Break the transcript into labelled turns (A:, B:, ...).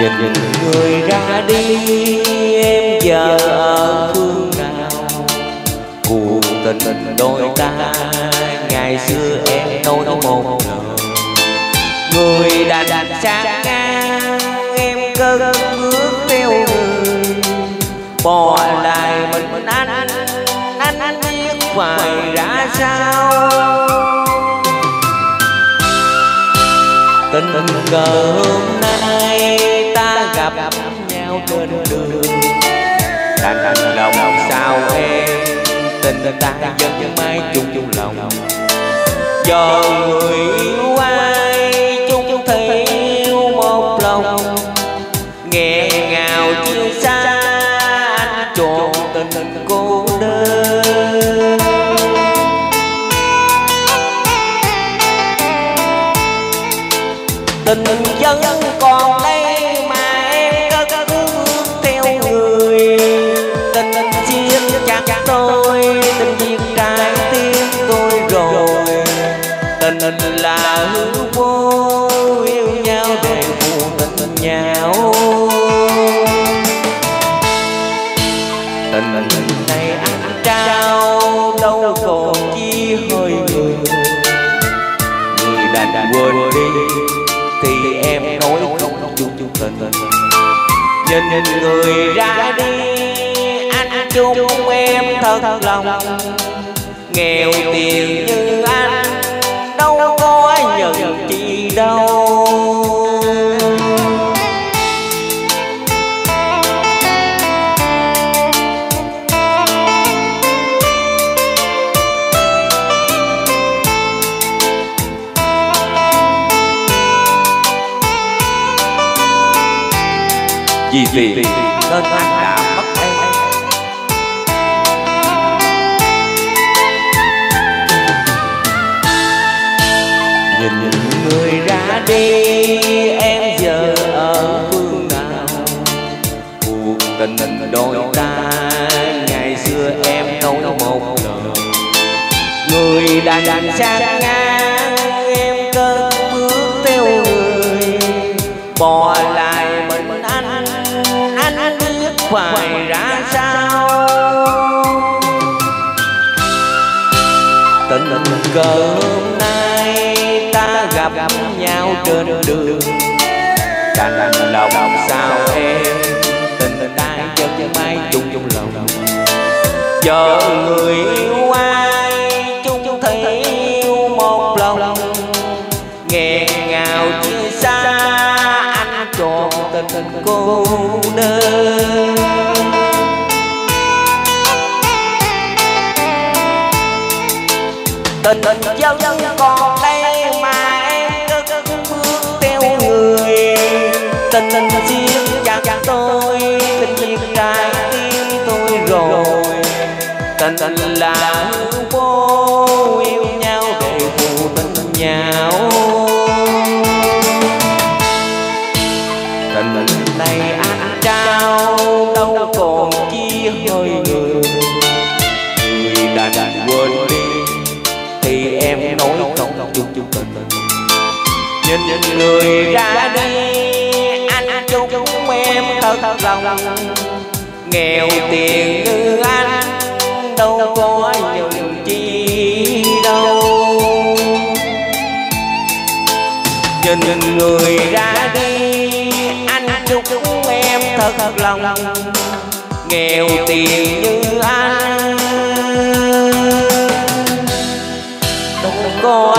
A: nhìn người ra đi, em giờ ở phương nào? Cuộc tình đôi ta, ngày xưa em nói một người đã đặt sang ngang, em cơn bước theo người bỏ lại mình anh anh anh biết phải ra sao. Tình cờ hôm nay gặp nhau trên đường. Đành lòng sao em tình ta vẫn mãi chung chung lòng. do người yêu ai chung thể yêu một lòng. Nghe ngào chia xa anh trọn tình cô đơn. Tình dân còn đây tình là hữu vô, yêu nhau để phù tình nhau. Tình này anh trao đâu còn chi hơi người. Người đành quên đi, thì em nói không chung chung tình. Nhìn người ra đi, anh chung em thật lòng. Nghèo tiền như anh đâu có nhận chi đâu vì tiền nên ăn đạo nhìn người ra đi, em giờ ở phương nào? Cuộc tình đôi ta, ngày xưa em nói một lời. Người đã đành sang ngang em cơn bước theo người. Bỏ lại mình anh anh biết phải ra sao? Tình cờ hôm nay ta gặp nhau trên đường. Đành lòng sao em? Tình tay chân bay chung chung lòng. Chờ người yêu ai chung thấy yêu một lòng. Nghẹn ngào chia xa anh trọn tình cô đơn. Tình dân còn đây tình tình riêng chặt tôi, tình việc trái tim tôi rồi. Tình tình là hư vô, yêu nhau để phụ tình nhau. Tình này anh trao đâu còn chi hơi người. Người đã đành quên đi, thì em nói không chung chung tình nhìn nhìn người ra đi thật lòng nghèo tiền như anh đâu có nhiều chi đâu. Nhìn người ra đi, anh chúc em thật lòng. Nghèo tiền như anh đâu có